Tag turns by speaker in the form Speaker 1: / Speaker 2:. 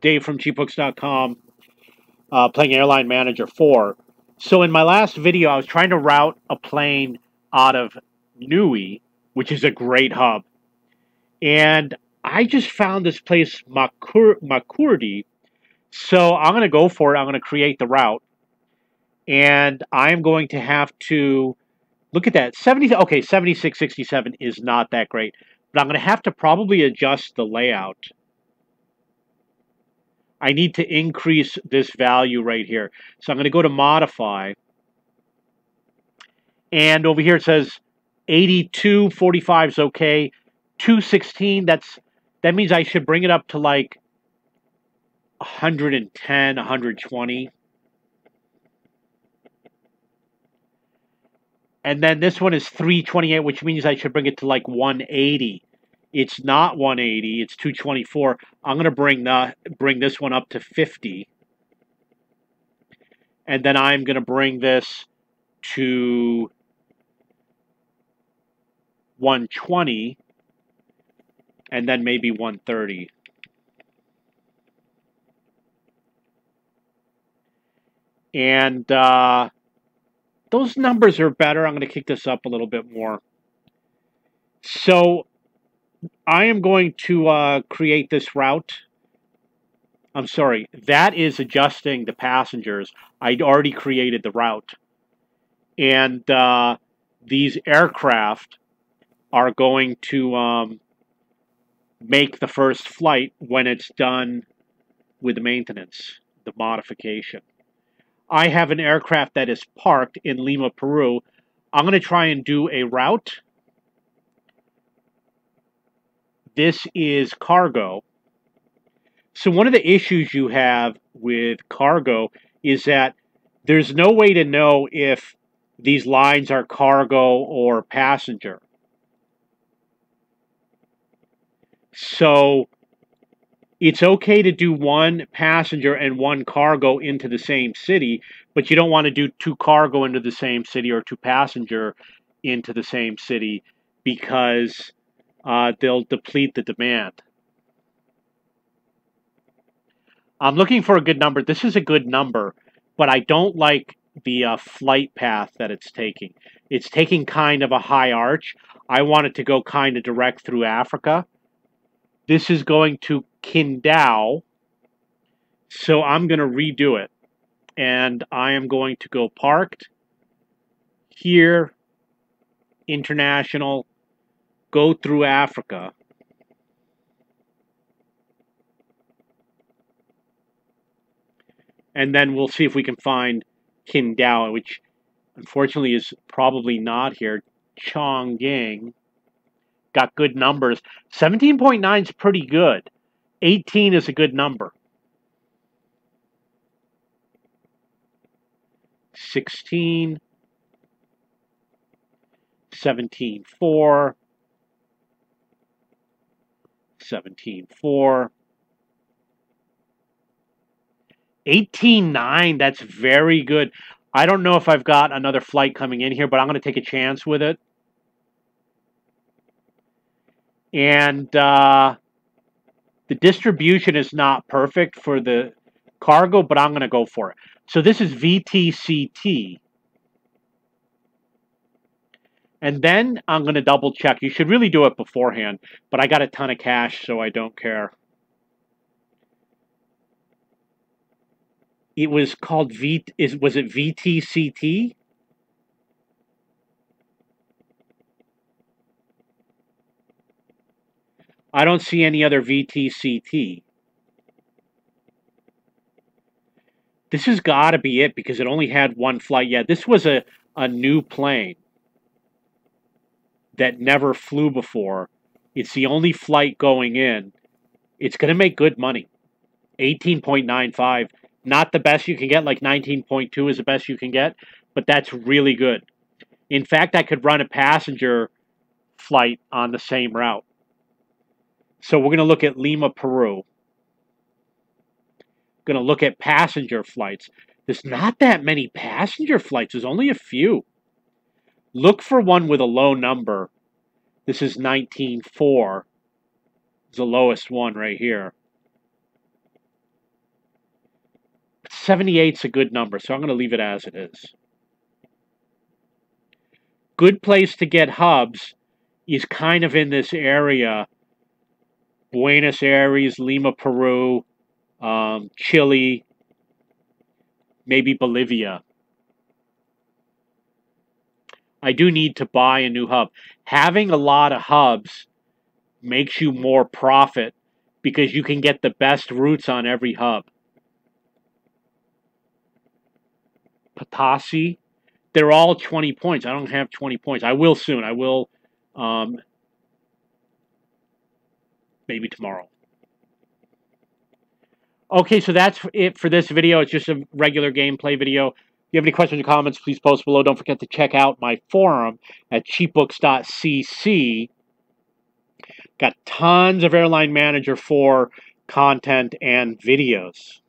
Speaker 1: Dave from cheapbooks.com, uh, playing Airline Manager 4. So in my last video, I was trying to route a plane out of Nui, which is a great hub. And I just found this place, Makur- Makurdi. So I'm going to go for it. I'm going to create the route. And I'm going to have to look at that. 70, okay, 7667 is not that great. But I'm going to have to probably adjust the layout. I need to increase this value right here. So I'm going to go to modify. And over here it says 82, 45 is okay. 216, that's that means I should bring it up to like 110, 120. And then this one is 328, which means I should bring it to like 180. It's not 180, it's 224. I'm going to bring the bring this one up to 50. And then I'm going to bring this to 120 and then maybe 130. And uh, those numbers are better. I'm going to kick this up a little bit more. So I am going to uh, create this route. I'm sorry, that is adjusting the passengers. I'd already created the route. And uh, these aircraft are going to um, make the first flight when it's done with the maintenance, the modification. I have an aircraft that is parked in Lima, Peru. I'm going to try and do a route this is cargo. So one of the issues you have with cargo is that there's no way to know if these lines are cargo or passenger. So it's okay to do one passenger and one cargo into the same city, but you don't want to do two cargo into the same city or two passenger into the same city because uh, they'll deplete the demand. I'm looking for a good number. This is a good number, but I don't like the uh, flight path that it's taking. It's taking kind of a high arch. I want it to go kind of direct through Africa. This is going to Qingdao, so I'm going to redo it. And I am going to go parked here, international, go through Africa. And then we'll see if we can find Qingdao, which unfortunately is probably not here. Chongqing got good numbers. 17.9 is pretty good. 18 is a good number. 16, 17.4, 17.4. 18.9, that's very good. I don't know if I've got another flight coming in here, but I'm going to take a chance with it. And uh, the distribution is not perfect for the cargo, but I'm going to go for it. So this is VTCT. And then I'm going to double check. You should really do it beforehand, but I got a ton of cash, so I don't care. It was called V. Is was it VTCT? I don't see any other VTCT. This has got to be it because it only had one flight. Yeah, this was a, a new plane that never flew before. It's the only flight going in. It's going to make good money. 18.95. Not the best you can get, like 19.2 is the best you can get, but that's really good. In fact, I could run a passenger flight on the same route. So we're going to look at Lima, Peru. Going to look at passenger flights. There's not that many passenger flights. There's only a few. Look for one with a low number. This is 19.4. It's the lowest one right here. 78 is a good number, so I'm going to leave it as it is. Good place to get hubs is kind of in this area Buenos Aires, Lima, Peru, um, Chile, maybe Bolivia. I do need to buy a new hub. Having a lot of hubs makes you more profit because you can get the best routes on every hub. Patasi, they're all 20 points. I don't have 20 points. I will soon. I will um, maybe tomorrow. Okay, so that's it for this video. It's just a regular gameplay video. You have any questions or comments, please post below. Don't forget to check out my forum at cheapbooks.cc. Got tons of Airline Manager 4 content and videos.